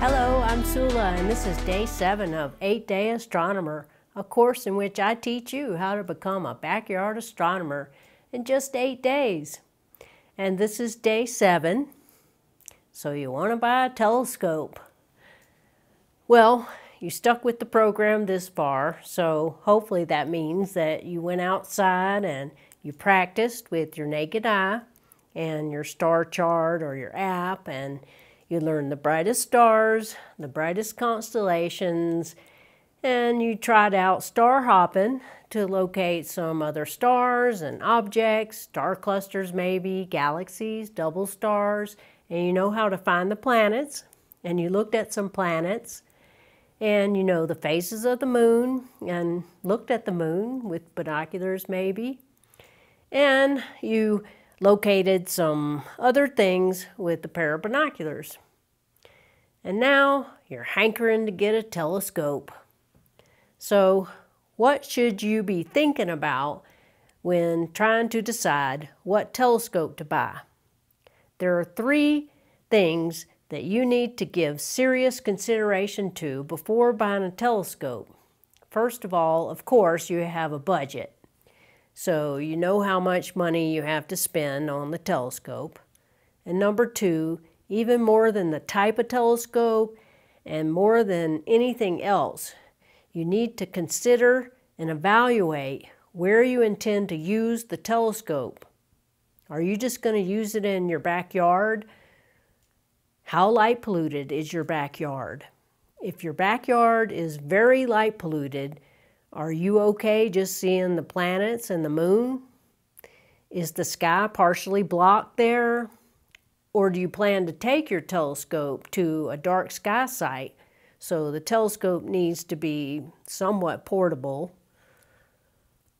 Hello, I'm Tsula, and this is day seven of 8 Day Astronomer, a course in which I teach you how to become a backyard astronomer in just eight days. And this is day seven, so you want to buy a telescope. Well, you stuck with the program this far, so hopefully that means that you went outside and you practiced with your naked eye and your star chart or your app and you learn the brightest stars, the brightest constellations, and you tried out star hopping to locate some other stars and objects, star clusters maybe, galaxies, double stars, and you know how to find the planets. And you looked at some planets, and you know the phases of the moon, and looked at the moon with binoculars maybe. And you located some other things with a pair of binoculars. And now you're hankering to get a telescope. So, what should you be thinking about when trying to decide what telescope to buy? There are three things that you need to give serious consideration to before buying a telescope. First of all, of course, you have a budget. So you know how much money you have to spend on the telescope. And number two, even more than the type of telescope and more than anything else, you need to consider and evaluate where you intend to use the telescope. Are you just going to use it in your backyard? How light polluted is your backyard? If your backyard is very light polluted, are you okay just seeing the planets and the moon? Is the sky partially blocked there? Or do you plan to take your telescope to a dark sky site? So the telescope needs to be somewhat portable.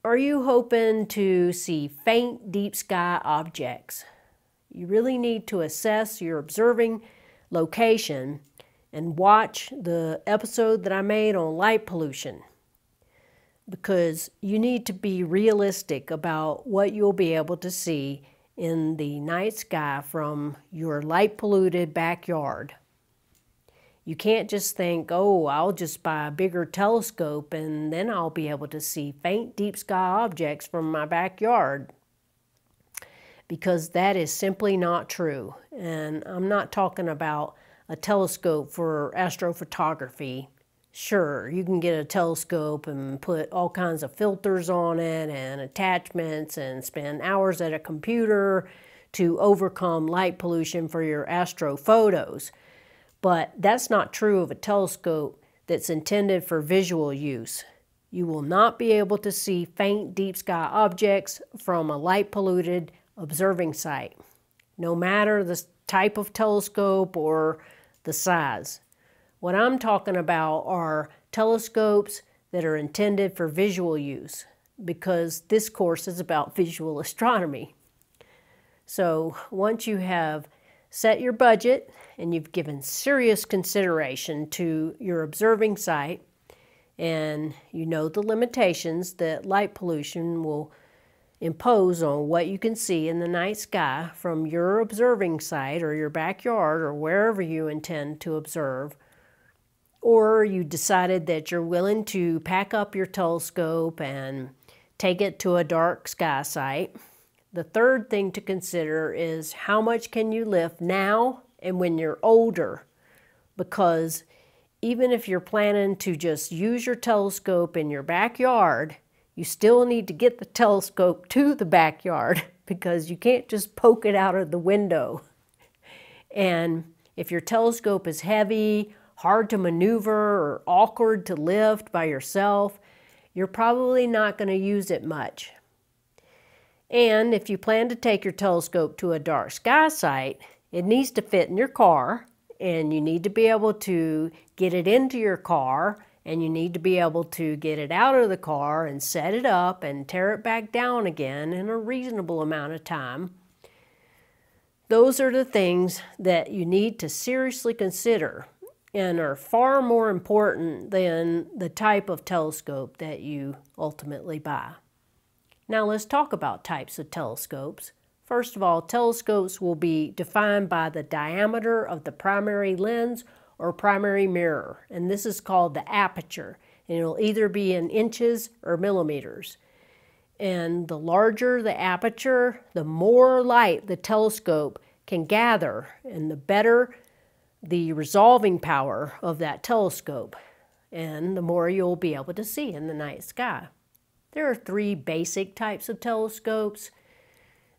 Are you hoping to see faint deep sky objects? You really need to assess your observing location and watch the episode that I made on light pollution because you need to be realistic about what you'll be able to see in the night sky from your light polluted backyard. You can't just think, oh, I'll just buy a bigger telescope and then I'll be able to see faint deep sky objects from my backyard. Because that is simply not true. And I'm not talking about a telescope for astrophotography Sure, you can get a telescope and put all kinds of filters on it and attachments and spend hours at a computer to overcome light pollution for your astrophotos. But that's not true of a telescope that's intended for visual use. You will not be able to see faint deep sky objects from a light polluted observing site, no matter the type of telescope or the size. What I'm talking about are telescopes that are intended for visual use because this course is about visual astronomy. So once you have set your budget and you've given serious consideration to your observing site and you know the limitations that light pollution will impose on what you can see in the night sky from your observing site or your backyard or wherever you intend to observe, or you decided that you're willing to pack up your telescope and take it to a dark sky site. The third thing to consider is how much can you lift now and when you're older because even if you're planning to just use your telescope in your backyard, you still need to get the telescope to the backyard because you can't just poke it out of the window. And if your telescope is heavy hard to maneuver or awkward to lift by yourself, you're probably not going to use it much. And if you plan to take your telescope to a dark sky site, it needs to fit in your car and you need to be able to get it into your car and you need to be able to get it out of the car and set it up and tear it back down again in a reasonable amount of time. Those are the things that you need to seriously consider and are far more important than the type of telescope that you ultimately buy. Now let's talk about types of telescopes. First of all, telescopes will be defined by the diameter of the primary lens or primary mirror, and this is called the aperture, and it'll either be in inches or millimeters. And the larger the aperture, the more light the telescope can gather, and the better the resolving power of that telescope, and the more you'll be able to see in the night sky. There are three basic types of telescopes.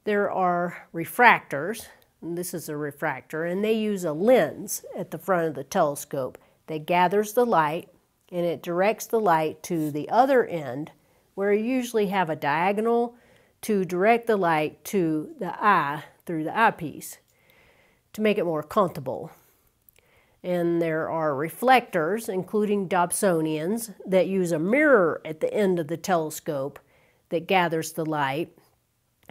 There are refractors, this is a refractor, and they use a lens at the front of the telescope that gathers the light and it directs the light to the other end where you usually have a diagonal to direct the light to the eye through the eyepiece to make it more comfortable. And there are reflectors, including Dobsonians, that use a mirror at the end of the telescope that gathers the light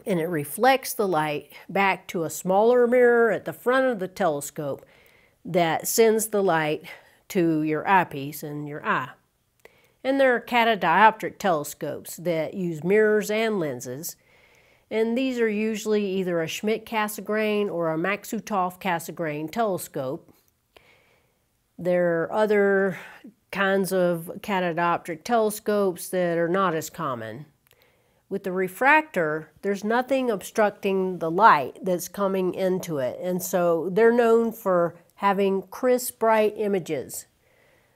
and it reflects the light back to a smaller mirror at the front of the telescope that sends the light to your eyepiece and your eye. And there are catadioptric telescopes that use mirrors and lenses. And these are usually either a Schmidt-Cassegrain or a Maksutov-Cassegrain telescope. There are other kinds of catadioptric telescopes that are not as common. With the refractor, there's nothing obstructing the light that's coming into it. And so they're known for having crisp, bright images.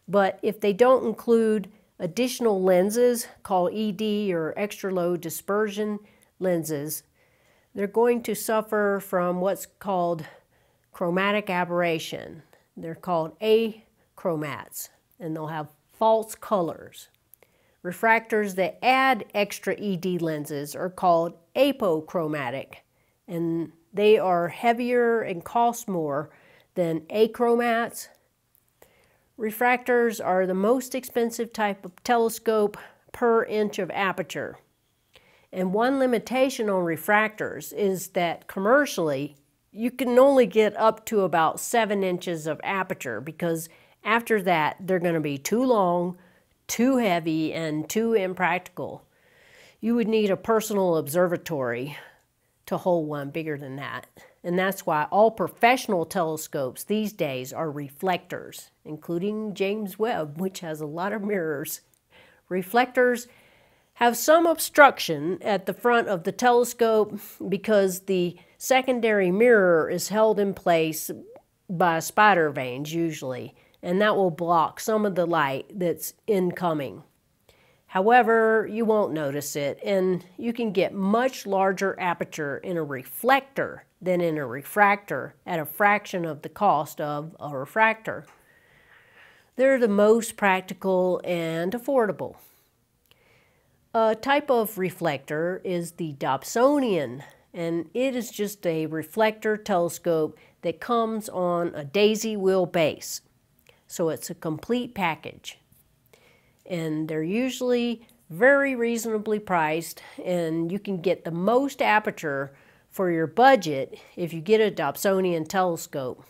But if they don't include additional lenses called ED or extra low dispersion lenses, they're going to suffer from what's called chromatic aberration. They're called achromats, and they'll have false colors. Refractors that add extra ED lenses are called apochromatic, and they are heavier and cost more than achromats. Refractors are the most expensive type of telescope per inch of aperture. And one limitation on refractors is that commercially, you can only get up to about seven inches of aperture because after that, they're going to be too long, too heavy and too impractical. You would need a personal observatory to hold one bigger than that. And that's why all professional telescopes these days are reflectors, including James Webb, which has a lot of mirrors. Reflectors have some obstruction at the front of the telescope because the secondary mirror is held in place by spider vanes usually and that will block some of the light that's incoming. However, you won't notice it, and you can get much larger aperture in a reflector than in a refractor at a fraction of the cost of a refractor. They're the most practical and affordable. A type of reflector is the Dobsonian, and it is just a reflector telescope that comes on a daisy wheel base. So it's a complete package. And they're usually very reasonably priced and you can get the most aperture for your budget if you get a Dobsonian telescope.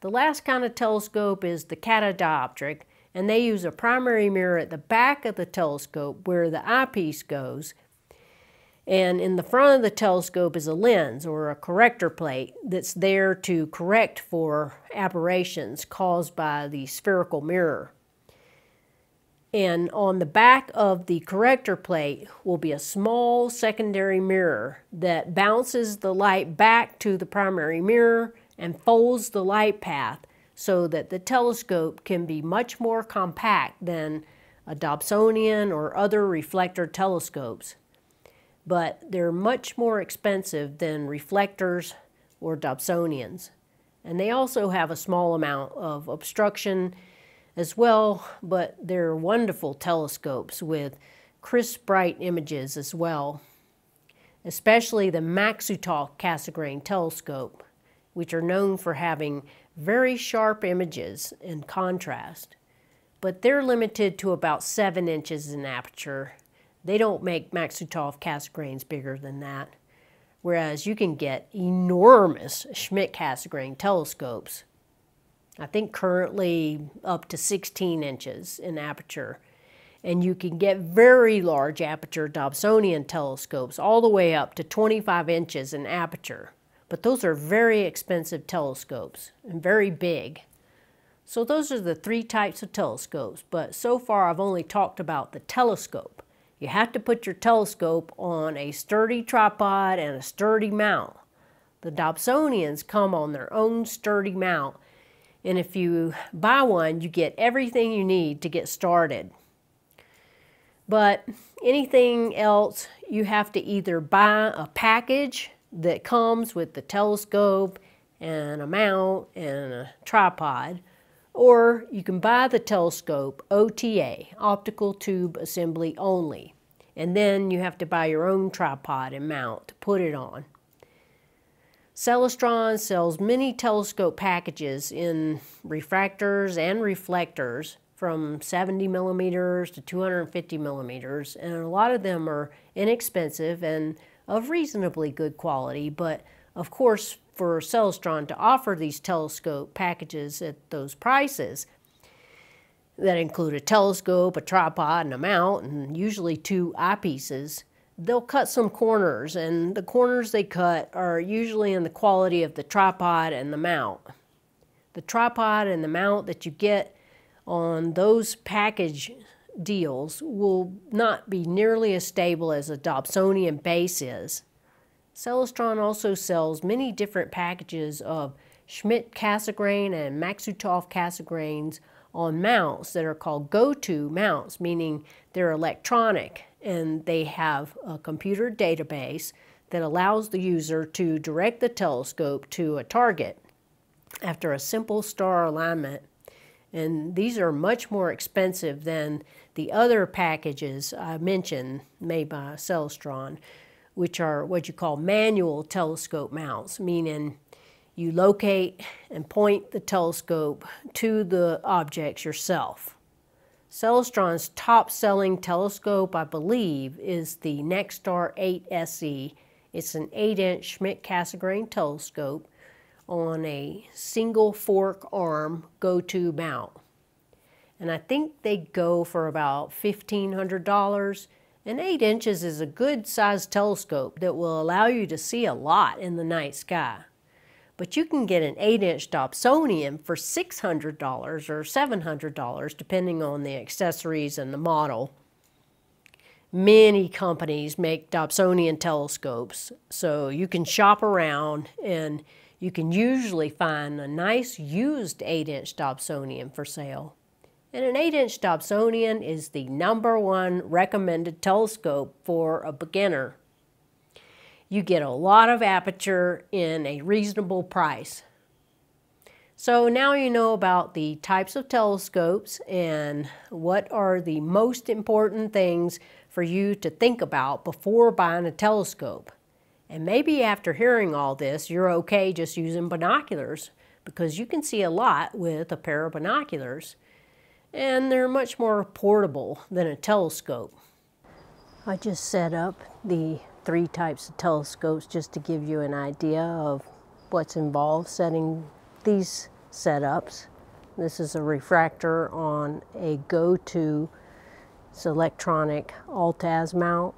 The last kind of telescope is the catadioptric and they use a primary mirror at the back of the telescope where the eyepiece goes and in the front of the telescope is a lens or a corrector plate that's there to correct for aberrations caused by the spherical mirror. And on the back of the corrector plate will be a small secondary mirror that bounces the light back to the primary mirror and folds the light path so that the telescope can be much more compact than a Dobsonian or other reflector telescopes but they're much more expensive than reflectors or Dobsonians. And they also have a small amount of obstruction as well, but they're wonderful telescopes with crisp, bright images as well, especially the Maksutov Cassegrain telescope, which are known for having very sharp images in contrast. But they're limited to about 7 inches in aperture they don't make Maksutov Cassegrains bigger than that. Whereas you can get enormous Schmidt Cassegrain telescopes. I think currently up to 16 inches in aperture. And you can get very large aperture Dobsonian telescopes all the way up to 25 inches in aperture. But those are very expensive telescopes and very big. So those are the three types of telescopes, but so far I've only talked about the telescope. You have to put your telescope on a sturdy tripod and a sturdy mount. The Dobsonians come on their own sturdy mount, and if you buy one, you get everything you need to get started. But anything else, you have to either buy a package that comes with the telescope and a mount and a tripod, or you can buy the telescope OTA, optical tube assembly only, and then you have to buy your own tripod and mount to put it on. Celestron sells many telescope packages in refractors and reflectors from 70 millimeters to 250 millimeters, and a lot of them are inexpensive and of reasonably good quality, but of course for Celestron to offer these telescope packages at those prices that include a telescope, a tripod, and a mount, and usually two eyepieces, they'll cut some corners, and the corners they cut are usually in the quality of the tripod and the mount. The tripod and the mount that you get on those package deals will not be nearly as stable as a Dobsonian base is. Celestron also sells many different packages of Schmidt Cassegrain and Maksutov Cassegrains on mounts that are called go-to mounts, meaning they're electronic and they have a computer database that allows the user to direct the telescope to a target after a simple star alignment. And these are much more expensive than the other packages I mentioned made by Celestron, which are what you call manual telescope mounts, meaning you locate and point the telescope to the objects yourself. Celestron's top-selling telescope, I believe, is the Nexstar 8 SE. It's an 8-inch Schmidt-Cassegrain telescope on a single fork arm go-to mount. And I think they go for about $1,500. And 8 inches is a good sized telescope that will allow you to see a lot in the night sky. But you can get an 8 inch Dobsonian for $600 or $700 depending on the accessories and the model. Many companies make Dobsonian telescopes, so you can shop around and you can usually find a nice used 8-inch Dobsonian for sale. And an 8-inch Dobsonian is the number one recommended telescope for a beginner. You get a lot of aperture in a reasonable price. So now you know about the types of telescopes and what are the most important things for you to think about before buying a telescope. And maybe after hearing all this, you're okay just using binoculars because you can see a lot with a pair of binoculars. And they're much more portable than a telescope. I just set up the three types of telescopes just to give you an idea of what's involved setting these setups. This is a refractor on a go-to electronic Altaz mount.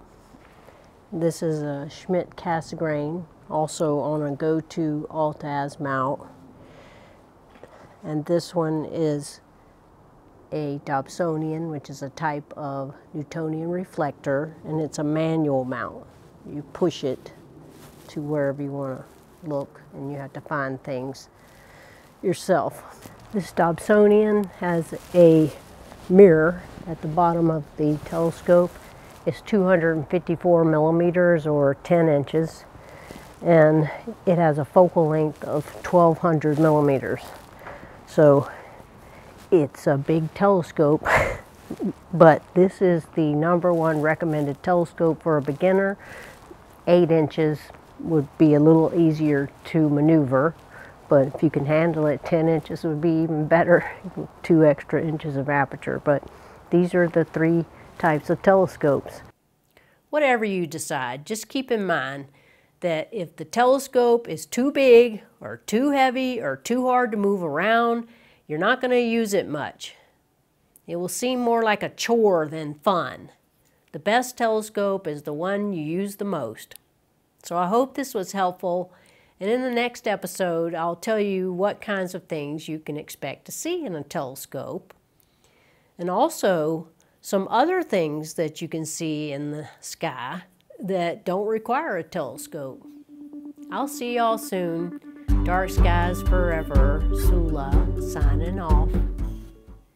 This is a Schmidt Cassegrain, also on a go-to Altaz mount. And this one is a Dobsonian, which is a type of Newtonian reflector, and it's a manual mount. You push it to wherever you want to look, and you have to find things yourself. This Dobsonian has a mirror at the bottom of the telescope It's 254 millimeters or 10 inches and it has a focal length of 1200 millimeters. So it's a big telescope, but this is the number one recommended telescope for a beginner. Eight inches would be a little easier to maneuver, but if you can handle it, 10 inches would be even better, two extra inches of aperture. But these are the three types of telescopes. Whatever you decide, just keep in mind that if the telescope is too big or too heavy or too hard to move around, you're not going to use it much. It will seem more like a chore than fun. The best telescope is the one you use the most. So I hope this was helpful And in the next episode, I'll tell you what kinds of things you can expect to see in a telescope, and also some other things that you can see in the sky that don't require a telescope. I'll see y'all soon. Dark Skies Forever, Tsula, signing off.